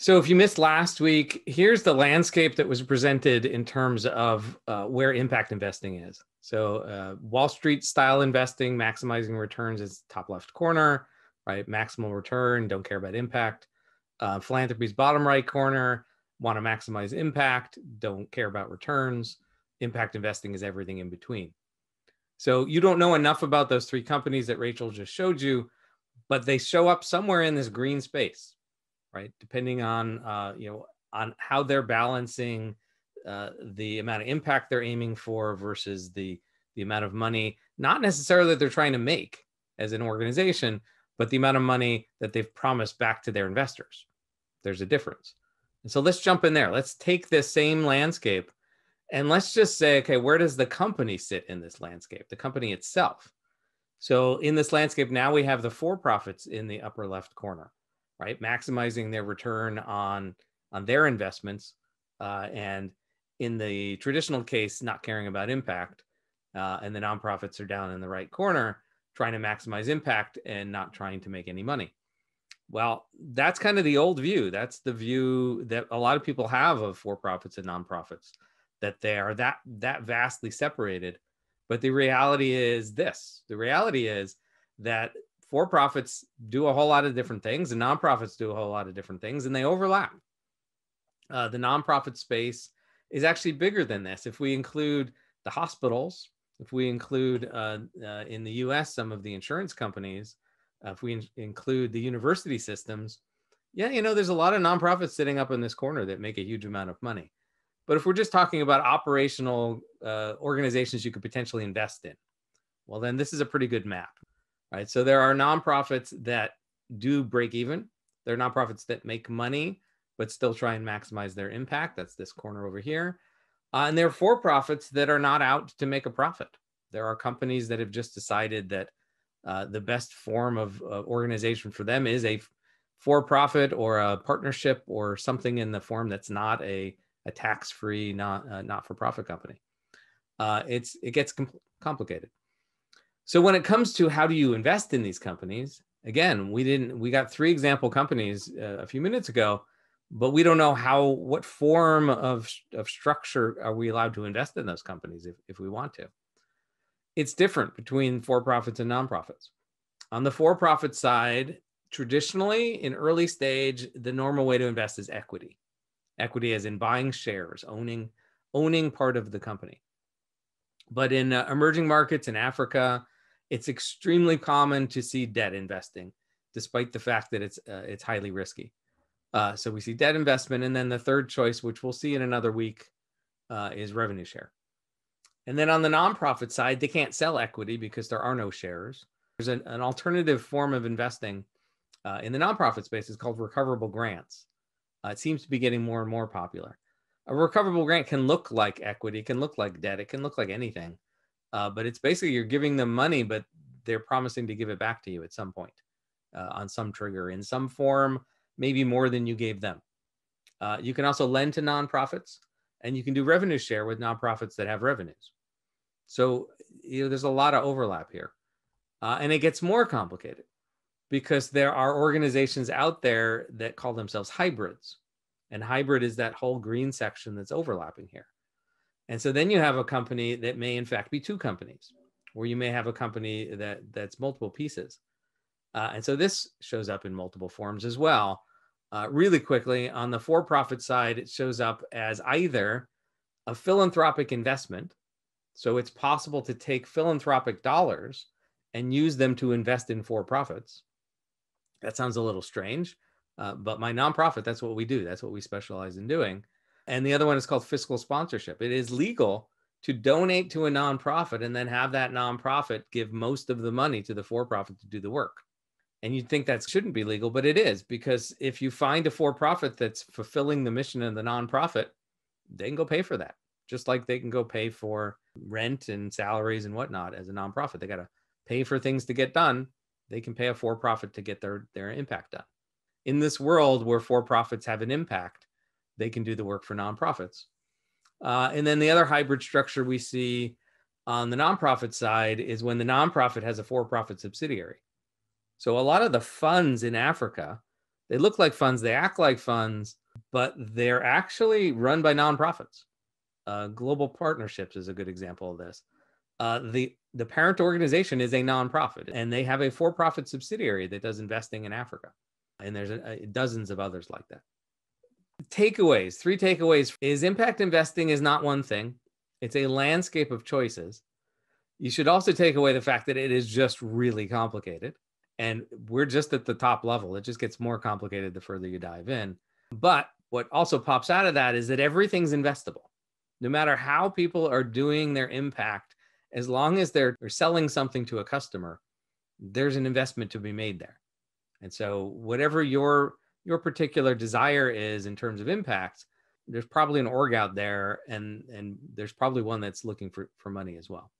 So, if you missed last week, here's the landscape that was presented in terms of uh, where impact investing is. So, uh, Wall Street style investing, maximizing returns is top left corner, right? Maximal return, don't care about impact. Uh, philanthropy's bottom right corner, want to maximize impact, don't care about returns. Impact investing is everything in between. So, you don't know enough about those three companies that Rachel just showed you, but they show up somewhere in this green space right? Depending on uh, you know on how they're balancing uh, the amount of impact they're aiming for versus the the amount of money, not necessarily that they're trying to make as an organization, but the amount of money that they've promised back to their investors. There's a difference. And so let's jump in there. Let's take this same landscape and let's just say, okay, where does the company sit in this landscape? The company itself. So in this landscape, now we have the for profits in the upper left corner right? Maximizing their return on on their investments, uh, and in the traditional case, not caring about impact, uh, and the nonprofits are down in the right corner, trying to maximize impact and not trying to make any money. Well, that's kind of the old view. That's the view that a lot of people have of for-profits and nonprofits, that they are that that vastly separated. But the reality is this: the reality is that for profits do a whole lot of different things and nonprofits do a whole lot of different things and they overlap. Uh, the nonprofit space is actually bigger than this. If we include the hospitals, if we include uh, uh, in the US some of the insurance companies, uh, if we in- include the university systems, yeah, you know, there's a lot of nonprofits sitting up in this corner that make a huge amount of money. But if we're just talking about operational uh, organizations you could potentially invest in, well, then this is a pretty good map right? So there are nonprofits that do break even. There are nonprofits that make money, but still try and maximize their impact. That's this corner over here. Uh, and there are for profits that are not out to make a profit. There are companies that have just decided that uh, the best form of uh, organization for them is a for profit or a partnership or something in the form that's not a, a tax free, not, uh, not for profit company. Uh, it's, it gets complicated. So when it comes to how do you invest in these companies, again, we didn't we got three example companies uh, a few minutes ago, but we don't know how what form of of structure are we allowed to invest in those companies if, if we want to. It's different between for-profits and nonprofits. On the for-profit side, traditionally in early stage, the normal way to invest is equity. Equity as in buying shares, owning owning part of the company. But in uh, emerging markets in Africa, it's extremely common to see debt investing, despite the fact that it's uh, it's highly risky. Uh, so we see debt investment, and then the third choice, which we'll see in another week, uh, is revenue share. And then on the nonprofit side, they can't sell equity because there are no shares. There's an, an alternative form of investing uh, in the nonprofit space. It's called recoverable grants. Uh, it seems to be getting more and more popular. A recoverable grant can look like equity, can look like debt, it can look like anything. Uh, but it's basically you're giving them money, but they're promising to give it back to you at some point uh, on some trigger in some form, maybe more than you gave them. Uh, you can also lend to nonprofits and you can do revenue share with nonprofits that have revenues. So you know, there's a lot of overlap here. Uh, and it gets more complicated because there are organizations out there that call themselves hybrids. And hybrid is that whole green section that's overlapping here. And so then you have a company that may in fact be two companies, or you may have a company that that's multiple pieces. Uh, and so this shows up in multiple forms as well. Uh, really quickly, on the for-profit side, it shows up as either a philanthropic investment. So it's possible to take philanthropic dollars and use them to invest in for-profits. That sounds a little strange, uh, but my nonprofit, that's what we do. That's what we specialize in doing and the other one is called fiscal sponsorship. It is legal to donate to a nonprofit and then have that nonprofit give most of the money to the for profit to do the work. And you'd think that shouldn't be legal, but it is because if you find a for profit that's fulfilling the mission of the nonprofit, they can go pay for that, just like they can go pay for rent and salaries and whatnot as a nonprofit. They got to pay for things to get done. They can pay a for profit to get their, their impact done. In this world where for profits have an impact, they can do the work for nonprofits. Uh, and then the other hybrid structure we see on the nonprofit side is when the nonprofit has a for profit subsidiary. So a lot of the funds in Africa They look like funds, they act like funds, but they're actually run by nonprofits. Uh, Global Partnerships is a good example of this. Uh, the the parent organization is a nonprofit, and they have a for-profit subsidiary that does investing in Africa, and there's a, a, dozens of others like that. Takeaways: three takeaways is impact investing is not one thing; it's a landscape of choices. You should also take away the fact that it is just really complicated, and we're just at the top level. It just gets more complicated the further you dive in. But what also pops out of that is that everything's investable no matter how people are doing their impact, as long as they're, selling something to a customer, there's an investment to be made there. And so whatever your your particular desire is in terms of impact, there's probably an org out there and and there's probably one that's looking for, for money as well.